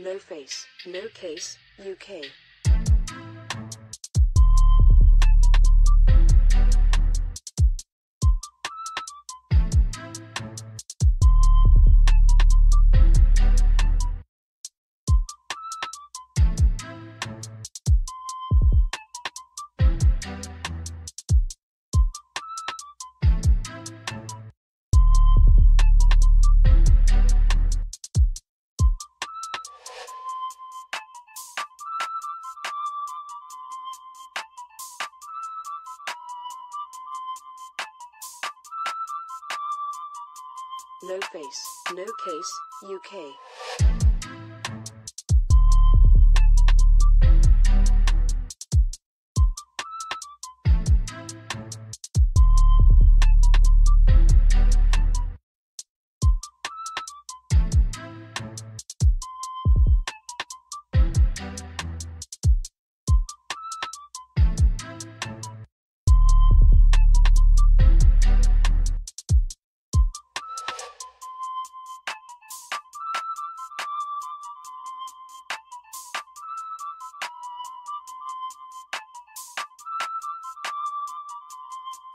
No face, no case, UK. No face, no case, UK.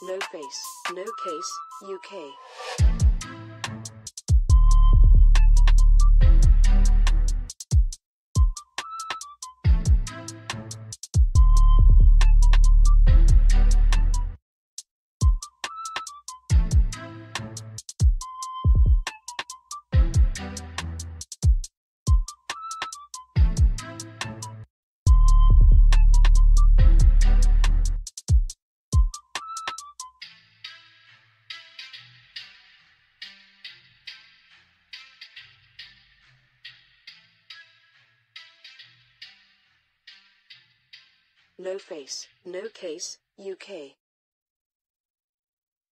No face, no case, UK. No face, no case, UK.